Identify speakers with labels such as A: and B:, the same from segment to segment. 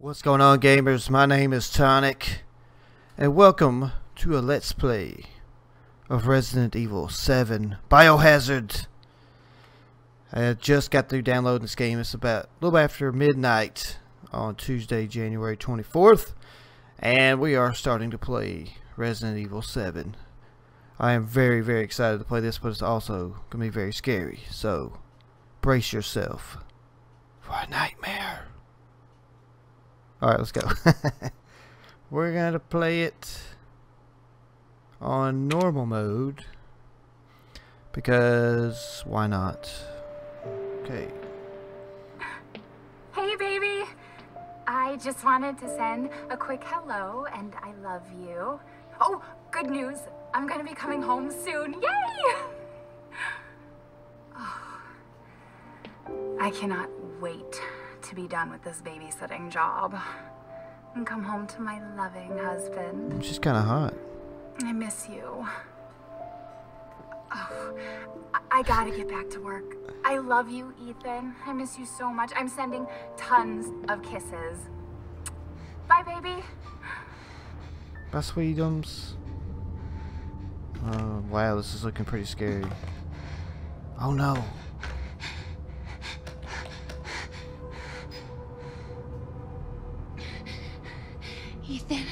A: What's going on, gamers? My name is Tonic, and welcome to a Let's Play of Resident Evil 7 Biohazard. I just got through downloading this game. It's about a little after midnight on Tuesday, January 24th, and we are starting to play Resident Evil 7. I am very, very excited to play this, but it's also going to be very scary, so brace yourself for a nightmare. Alright, let's go. We're going to play it on normal mode. Because, why not? Okay.
B: Hey, baby! I just wanted to send a quick hello and I love you. Oh, good news! I'm gonna be coming home soon. Yay! Oh, I cannot wait to be done with this babysitting job and come home to my loving husband.
A: She's kind of hot.
B: I miss you. Oh, I- I gotta get back to work. I love you, Ethan. I miss you so much. I'm sending tons of kisses. Bye, baby.
A: Bye, sweetums. Oh, wow, this is looking pretty scary. Oh no.
C: Ethan.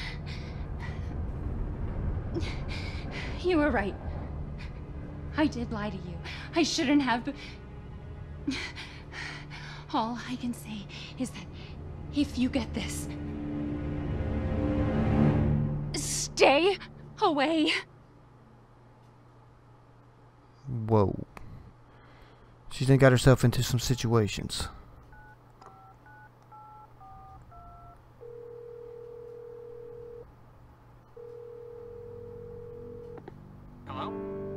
C: You were right. I did lie to you. I shouldn't have. but- All I can say is that if you get this, stay away.
A: Whoa. She's then got herself into some situations.
D: Hello?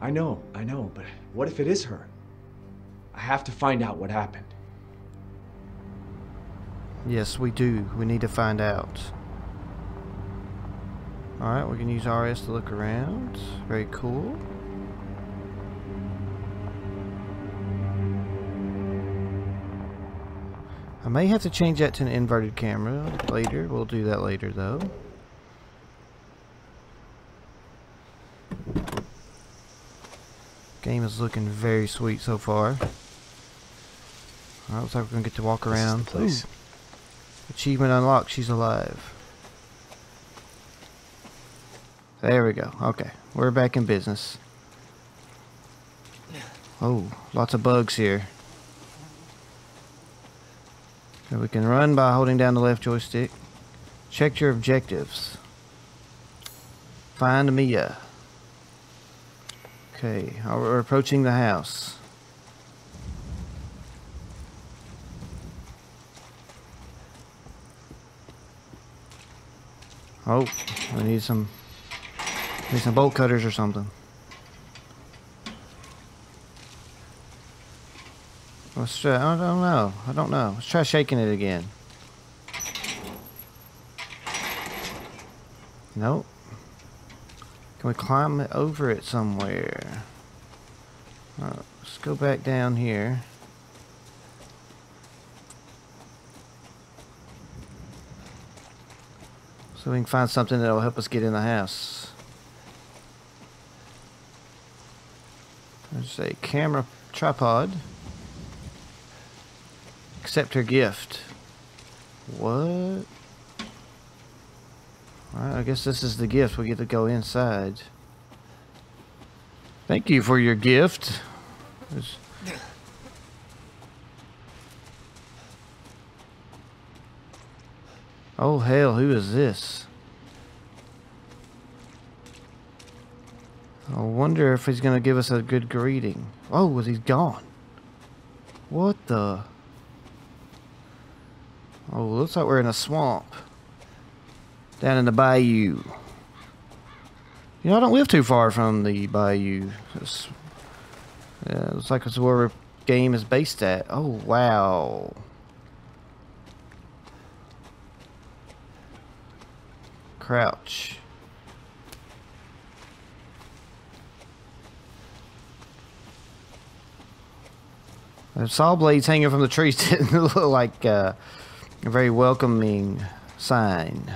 E: I know, I know, but what if it is her? I have to find out what happened.
A: Yes, we do. We need to find out. Alright, we can use RS to look around. Very cool. I may have to change that to an inverted camera later. We'll do that later though. Game is looking very sweet so far. Alright, looks like we're gonna get to walk
E: This is the
A: around.
E: place.
A: Ooh. Achievement unlocked, she's alive. There we go. Okay, we're back in business. Oh, lots of bugs here. So we can run by holding down the left joystick. Check your objectives. Find Mia. Okay, we're approaching the house. Oh, we need some need some bolt cutters or something. Let's try, I don't know. I don't know. Let's try shaking it again. Nope. Can we climb it over it somewhere? Uh, let's go back down here. So we can find something that'll help us get in the house. There's a camera tripod. Accept her gift. What? Alright, I guess this is the gift. We get to go inside. Thank you for your gift. Oh hell, who is this? I wonder if he's gonna give us a good greeting. Oh, was he gone? What the? Oh, looks like we're in a swamp. Down in the bayou. You know, I don't live too far from the bayou. It's, yeah, like it's where game is based at. Oh, wow. Crouch. The saw blades hanging from the trees didn't look like uh, a very welcoming sign.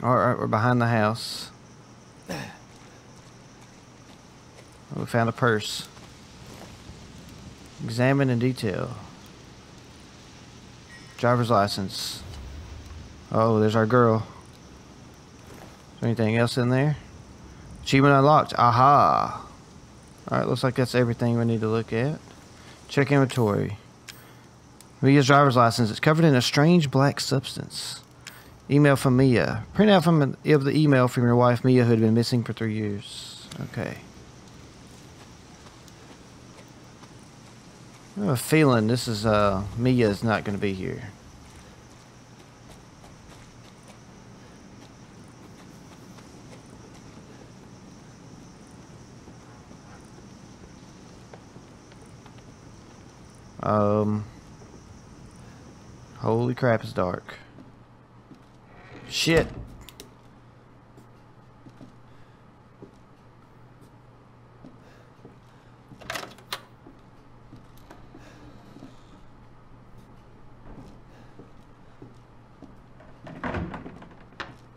A: Alright, we're behind the house. We found a purse. Examine in detail. Driver's license. Oh, there's our girl. Anything else in there? Achievement unlocked. Aha. Alright, looks like that's everything we need to look at. Check inventory. Mia's driver's license. It's covered in a strange black substance. Email from Mia. Print out from of the email from your wife Mia who had been missing for three years. Okay. I have a feeling this is uh Mia is not gonna be here. Um Holy crap, it's dark. Shit.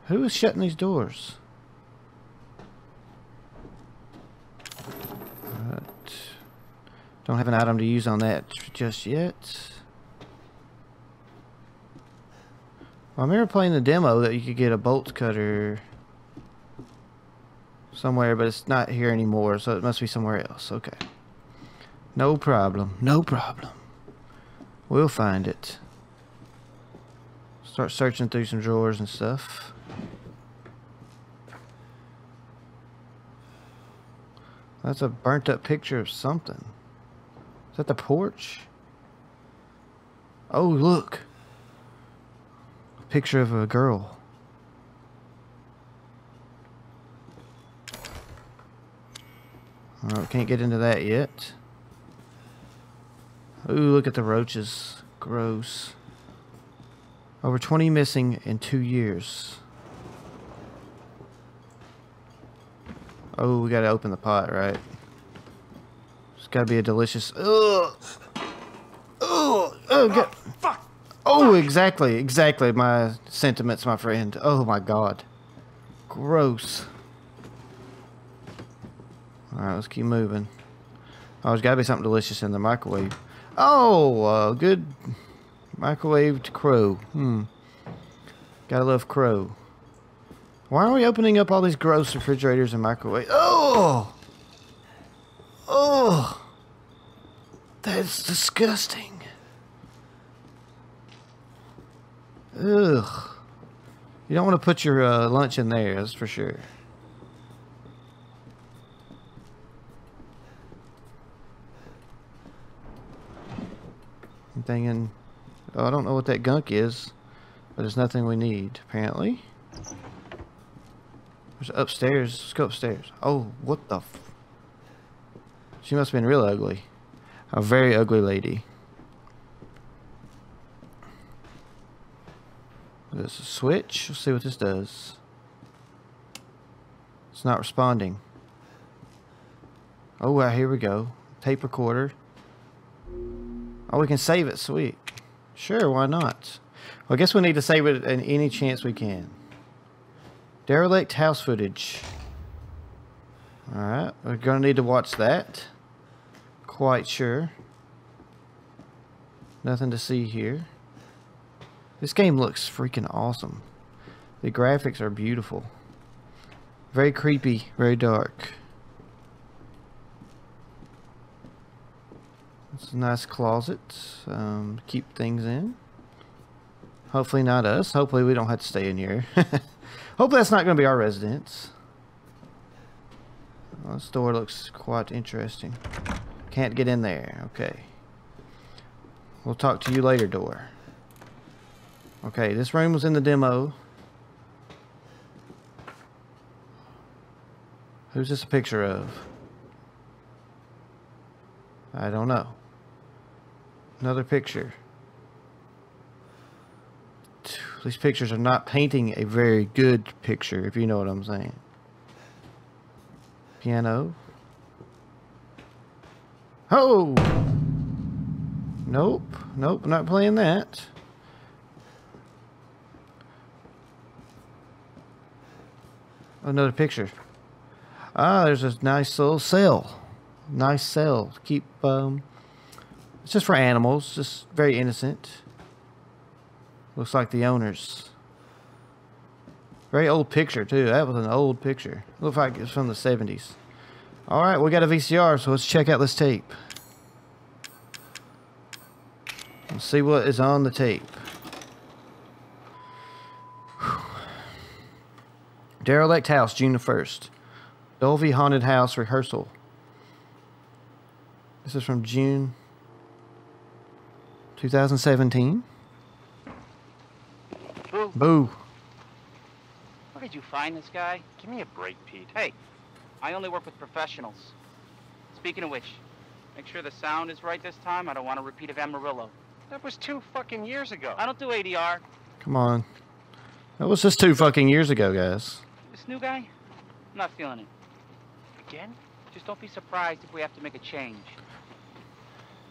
A: Who is shutting these doors? Don't have an item to use on that just yet. Well, I remember playing the demo that you could get a bolt cutter somewhere, but it's not here anymore, so it must be somewhere else. Okay. No problem. No problem. We'll find it. Start searching through some drawers and stuff. That's a burnt up picture of something. Is that the porch? Oh, look. Picture of a girl. Alright, can't get into that yet. Ooh, look at the roaches. Gross. Over 20 missing in two years. Oh, we gotta open the pot, right? It's gotta be a delicious. Ugh! Ugh! Oh, God.
D: Ah, fuck!
A: Oh, exactly, exactly. My sentiments, my friend. Oh my god. Gross. Alright, let's keep moving. Oh, there's gotta be something delicious in the microwave. Oh, uh, good microwaved crow. Hmm. Gotta love crow. Why are we opening up all these gross refrigerators and microwaves? Oh! Oh! That's disgusting. Ugh. You don't want to put your uh, lunch in there, that's for sure. Anything in... Oh, I don't know what that gunk is, but it's nothing we need, apparently. There's upstairs. Let's go upstairs. Oh, what the. She must have been real ugly. A very ugly lady. There's a switch. Let's see what this does. It's not responding. Oh, well, here we go. Tape recorder. Oh, we can save it. Sweet. Sure, why not? Well, I guess we need to save it in any chance we can. Derelict house footage. Alright, we're going to need to watch that. Quite sure. Nothing to see here. This game looks freaking awesome. The graphics are beautiful. Very creepy, very dark. It's a nice closet. Um, to keep things in. Hopefully not us. Hopefully we don't have to stay in here. Hopefully that's not going to be our residence. Well, this door looks quite interesting. Can't get in there. Okay. We'll talk to you later, door. Okay, this room was in the demo. Who's this a picture of? I don't know. Another picture. These pictures are not painting a very good picture, if you know what I'm saying. Piano. Oh! Nope. Nope, not playing that. Another picture. Ah, there's a nice little cell. Nice cell. Keep, um, it's just for animals. Just very innocent. Looks like the owners. Very old picture, too. That was an old picture. Looks like it's from the 70s. Alright, we got a VCR, so let's check out this tape. Let's see what is on the tape. Derelict House, June the 1st. Dulvey Haunted House Rehearsal. This is from June 2017.
F: Boo,
A: Boo.
F: where did you find this guy?
D: Give me a break, Pete.
F: Hey, I only work with professionals. Speaking of which, make sure the sound is right this time. I don't want a repeat of Amarillo.
D: That was two fucking years ago.
F: I don't do ADR.
A: Come on. That was just two fucking years ago, guys.
F: This new guy, I'm not feeling it.
D: Again?
F: Just don't be surprised if we have to make a change.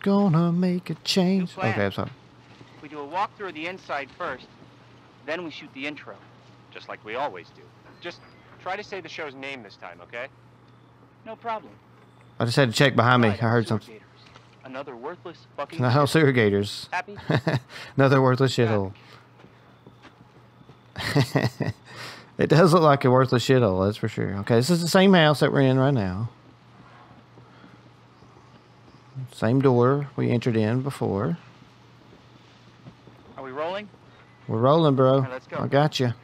A: Gonna make a change.
F: plan.
A: Okay, I'm sorry.
F: We do a walkthrough of the inside first, then we shoot the intro.
D: Just like we always do. Just try to say the show's name this time, okay?
F: No problem.
A: I just had to check behind me. I heard
F: sewer
A: something.
F: gators. Another worthless fucking.
A: No,
F: shit.
A: sewer gators.
F: Happy?
A: Another worthless shithole. it does look like a worthless shithole, that's for sure. Okay, this is the same house that we're in right now. Same door we entered in before.
F: Are we rolling?
A: We're rolling, bro.
F: Alright, let's go.
A: I got you.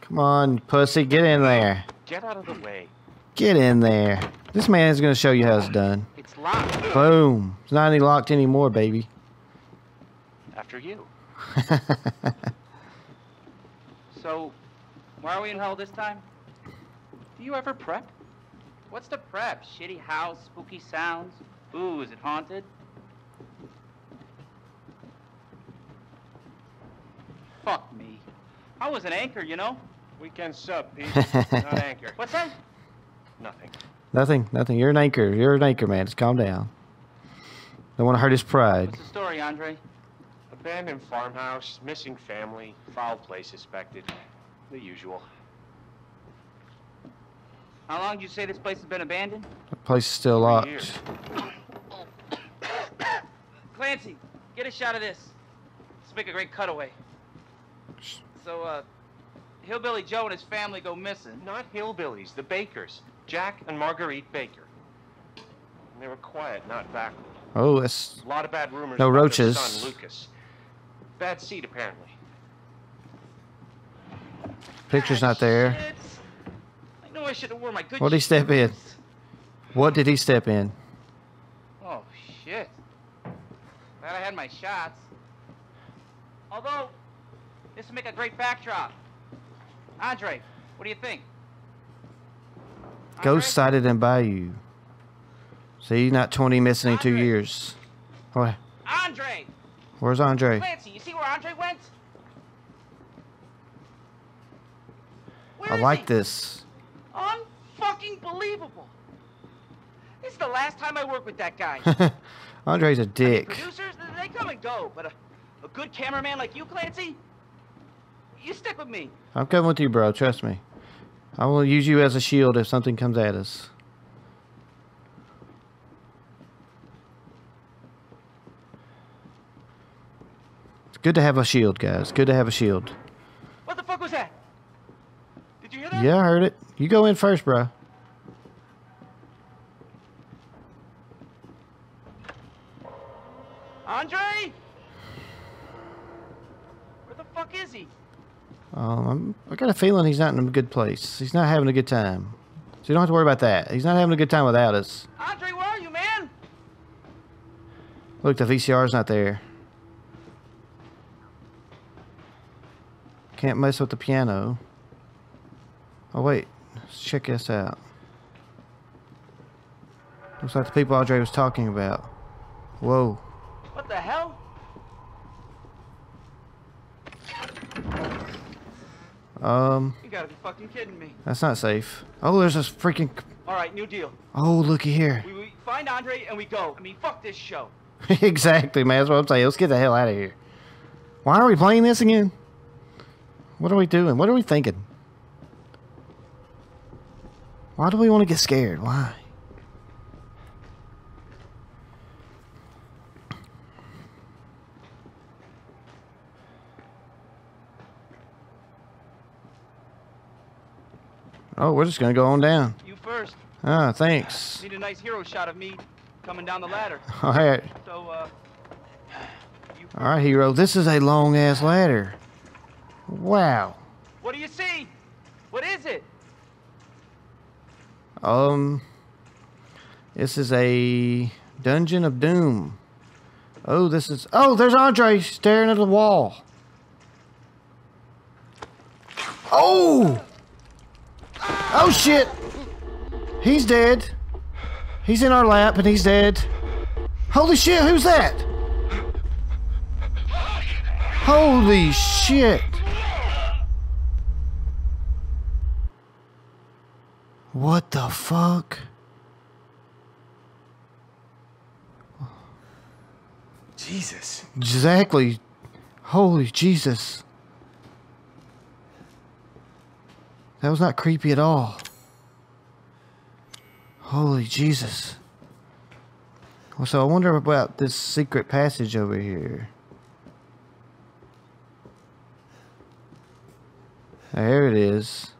A: Come on, pussy, get in there.
D: Get out of the way.
A: Get in there. This man is going to show you how it's done.
F: It's locked.
A: Boom. It's not any locked anymore, baby.
D: After you.
F: So, why are we in hell this time?
D: Do you ever prep?
F: What's the prep? Shitty house, spooky sounds. Ooh, is it haunted? Fuck me. I was an anchor, you know?
D: Weekend sub, Pete. Not anchor.
F: What's that?
D: Nothing.
A: Nothing, nothing. You're an anchor. You're an anchor, man. Just calm down. Don't want to hurt his pride.
F: What's the story, Andre?
D: Abandoned farmhouse, missing family, foul play suspected. The usual.
F: How long did you say this place has been abandoned?
A: The place is still locked.
F: Clancy, get a shot of this. Let's make a great cutaway. So, uh, Hillbilly Joe and his family go missing.
D: Not hillbillies, the Bakers. Jack and Marguerite Baker. And they were quiet, not backward.
A: Oh, that's
D: A lot of bad rumors
A: No
D: about
A: roaches.
D: son, Lucas. Bad seat, apparently.
A: picture's not there.
F: shit. I know I should have worn my good
A: What'd he step in? What did he step in?
F: Oh, shit. Glad I had my shots. Although, this would make a great backdrop. Andre, what do you think? Andre?
A: Ghost sighted in Bayou. See, not 20 missing in two years. What?
F: Andre!
A: Where's Andre?
F: Clancy, you see where Andre went? Where
A: I like
F: he?
A: this.
F: Unfucking believable. This is the last time I work with that guy.
A: Andre's a
F: I mean,
A: dick.
F: producers, they come and go, but a, a good cameraman like you, Clancy, you stick with me.
A: I'm coming with you, bro. Trust me. I will use you as a shield if something comes at us. Good to have a shield, guys. Good to have a shield.
F: What the fuck was that? me?
A: Yeah, I heard it. You go in first, bro.
F: Andre? Where the fuck is he?
A: Um, I'm, I got a feeling he's not in a good place. He's not having a good time. So you don't have to worry about that. He's not having a good time without us.
F: Andre, where are you, man?
A: Look, the VCR's not there. Can't mess with the piano. Oh, wait. Let's check this out. Looks like the people Andre was talking about. Whoa.
F: What the hell?
A: Um,
F: You gotta be fucking kidding me.
A: that's not safe. Oh, there's this freaking...
F: All right, new deal.
A: Oh, looky here.
F: We, we find Andre and we go. I mean, fuck this show.
A: exactly, man. That's what I'm saying. Let's get the hell out of here. Why are we playing this again? What are we doing? What are we thinking? Why do we want to get scared? Why? Oh, we're just gonna go on down.
F: You first.
A: Ah, thanks.
F: Need a nice hero shot of me coming down the ladder.
A: All right.
F: So, uh. You
A: All right, hero. This is a long ass ladder. Wow.
F: What do you see? What is it?
A: Um, this is a Dungeon of Doom. Oh, this is. Oh, there's Andre staring at the wall. Oh! Oh shit! He's dead. He's in our lap and he's dead. Holy shit! Who's that? Holy shit! What the fuck?
E: Jesus.
A: Exactly. Holy Jesus. That was not creepy at all. Holy Jesus. So I wonder about this secret passage over here. There it is.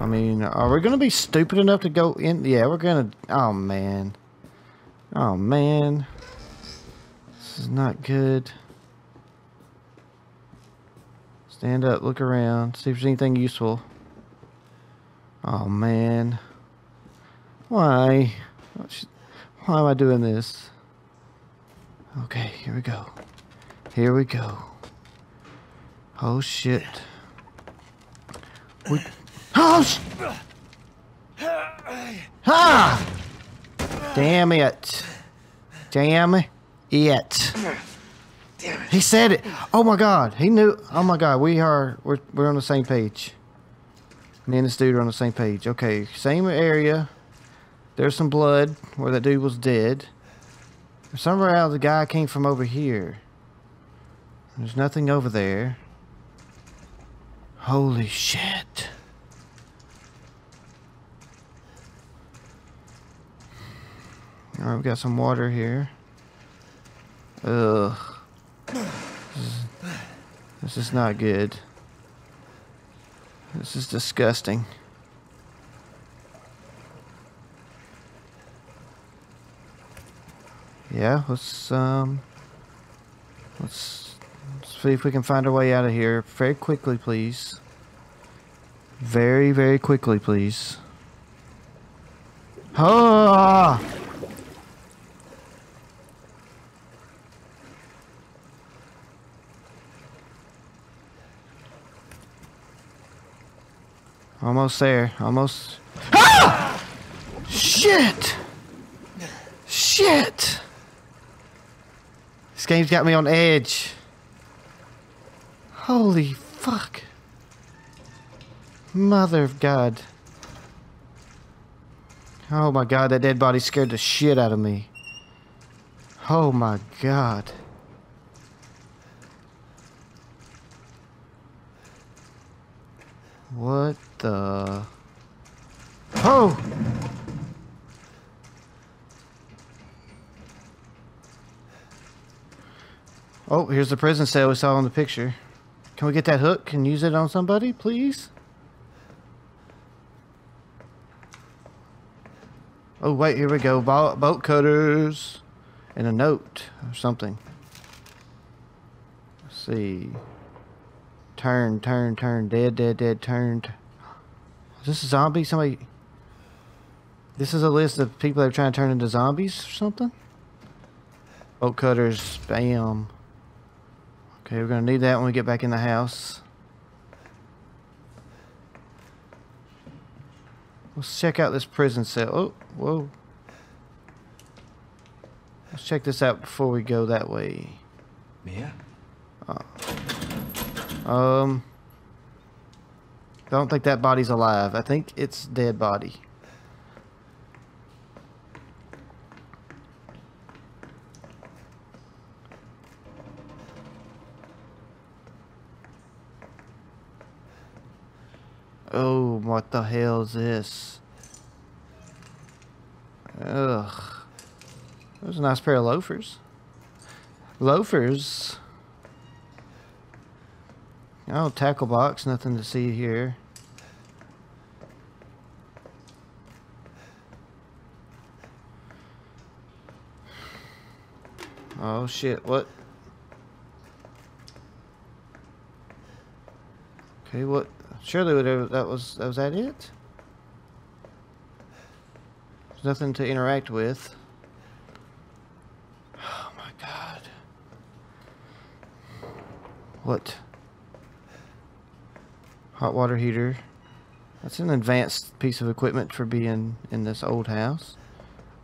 A: I mean, are we gonna be stupid enough to go in? Yeah, we're gonna. Oh man. Oh man. This is not good. Stand up, look around, see if there's anything useful. Oh man. Why? Why am I doing this? Okay, here we go. Here we go. Oh shit. We Oh sh- Ah! Damn it. Damn it. He said it. Oh my god. He knew. Oh my god. We are we're we're on the same page. Me and this dude are on the same page. Okay, same area. There's some blood where that dude was dead. Somewhere else the guy came from over here. There's nothing over there. Holy shit. Alright, we got some water here. Ugh. This is, not good. This is disgusting. Yeah, let's um let's, let's see if we can find our way out of here very quickly, please. Very, very quickly, please. Ah! Almost there. Almost. Ah! Shit! Shit! This game's got me on edge. Holy fuck. Mother of God. Oh my god, that dead body scared the shit out of me. Oh my god. What the? Oh! Oh, here's the prison cell we saw in the picture. Can we get that hook and use it on somebody, please? Oh, wait, here we go. Bo- boat cutters. And a note or something. Let's see. Turn, turn, turn. Dead, dead, dead, turned. Is this a zombie? Somebody. This is a list of people that are trying to turn into zombies or something? Boat cutters. Bam. Okay, we're gonna need that when we get back in the house. Let's check out this prison cell. Oh, whoa. Let's check this out before we go that way.
E: Mia?
A: Um, I don't think that body's alive. I think it's dead body. Oh, what the hell is this? Ugh. There's a nice pair of loafers. Loafers. Oh, tackle box, nothing to see here. Oh shit, what? Okay, what? Surely whatever that was, that was that it? There's nothing to interact with. Oh my god. What? Hot water heater. That's an advanced piece of equipment for being in this old house.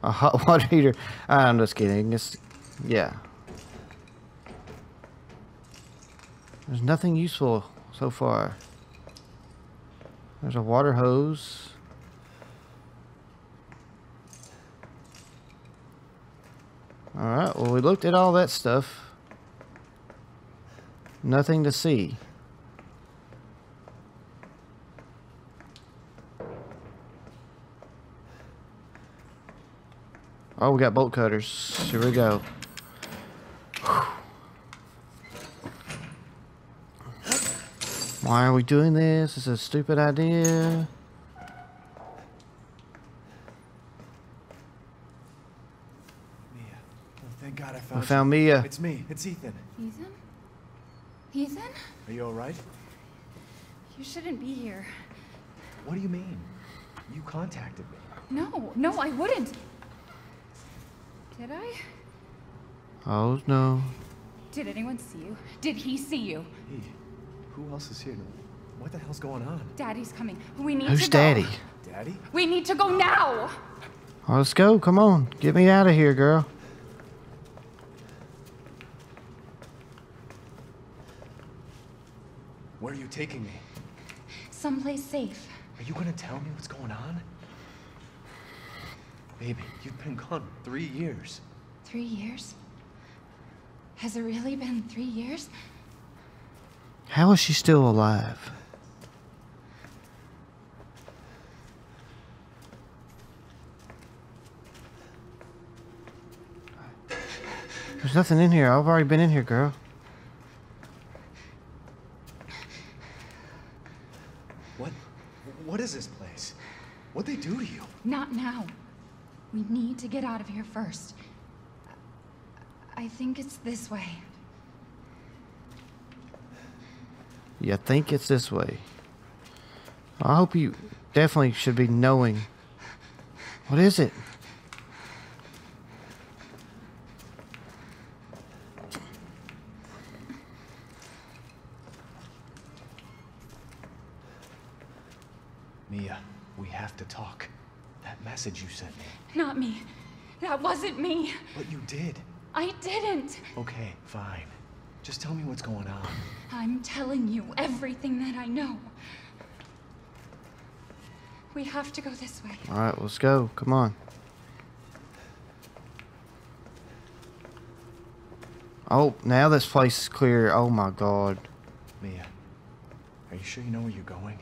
A: A hot water heater. Ah, I'm just kidding. It's, yeah. There's nothing useful so far. There's a water hose. Alright, well we looked at all that stuff. Nothing to see. Oh, we got bolt cutters. Here we go. Why are we doing this? This is a stupid idea.
E: Mia. Oh, thank God I
A: We
E: found
A: found Mia.
E: It's me. It's Ethan.
C: Ethan? Ethan?
E: Are you alright?
C: You shouldn't be here.
E: What do you mean? You contacted me.
C: No, no, I wouldn't. Did I?
A: Oh no.
C: Did anyone see you? Did he see you?
E: Hey, who else is here? What the hell's going on?
C: Daddy's coming. We need
A: Who's
C: to go.
A: daddy?
E: Daddy?
C: We need to go now.
A: Oh, let's go. Come on. Get me out of here, girl.
E: Where are you taking me?
C: Someplace safe.
E: Are you gonna tell me what's going on? Baby, you've been gone three years.
C: Three years? Has it really been three years?
A: How is she still alive? There's nothing in here. I've already been in here, girl.
E: What? What is this place? What'd they do to you?
C: Not now. We need to get out of here first. I think it's this way.
A: You think it's this way? I hope you definitely should be knowing. What is it?
E: Mia, we have to talk. That message you sent me.
C: Not me. That wasn't me.
E: But you did.
C: I didn't.
E: Okay, fine. Just tell me what's going on.
C: I'm telling you everything that I know. We have to go this way.
A: All right, let's go. Come on. Oh, now this place is clear. Oh my god.
E: Mia, are you sure you know where you're going?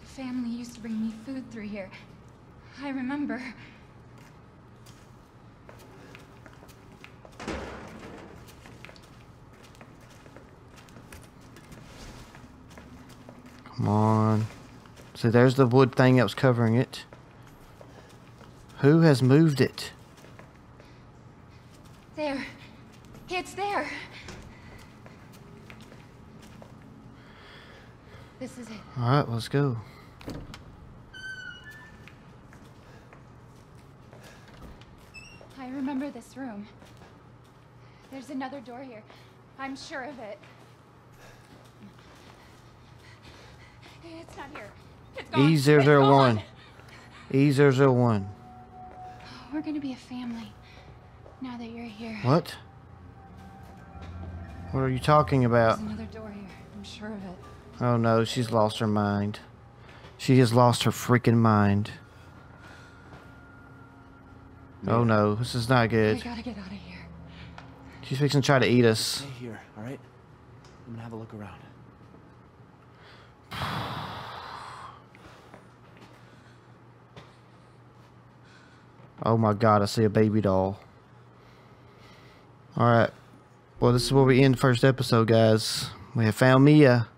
C: The family used to bring me food through here. I remember.
A: Come on. See, there's the wood thing that was covering it. Who has moved it?
C: There. It's there. This is it.
A: Alright, let's go.
C: I remember this room. There's another door here. I'm sure of it. It's not here. It's gone.
A: E zero
C: It's
A: zero
C: gone.
A: one. E zero zero one.
C: We're gonna be a family. Now that you're here.
A: What? What are you talking about?
C: There's another door here. I'm sure of it.
A: Oh no, she's lost her mind. She has lost her freaking mind. Oh no, this is not
C: We
A: good.
C: gotta get out of here.
A: She's fixing to try to eat us.
E: Stay here, all right? I'm gonna have a look around.
A: Oh my god, I see a baby doll. Alright. Well, this is where we end the first episode, guys. We have found Mia.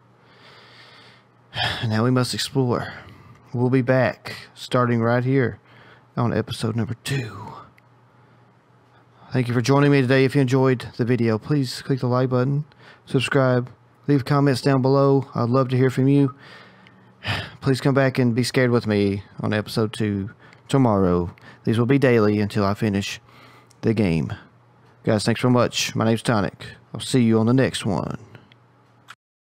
A: Now we must explore. We'll be back, starting right here on episode number two. Thank you for joining me today. If you enjoyed the video, please click the like button, subscribe, leave comments down below. I'd love to hear from you. Please come back and be scared with me on episode two tomorrow. These will be daily until I finish the game. Guys, thanks so much. My name's Tonic. I'll see you on the next one.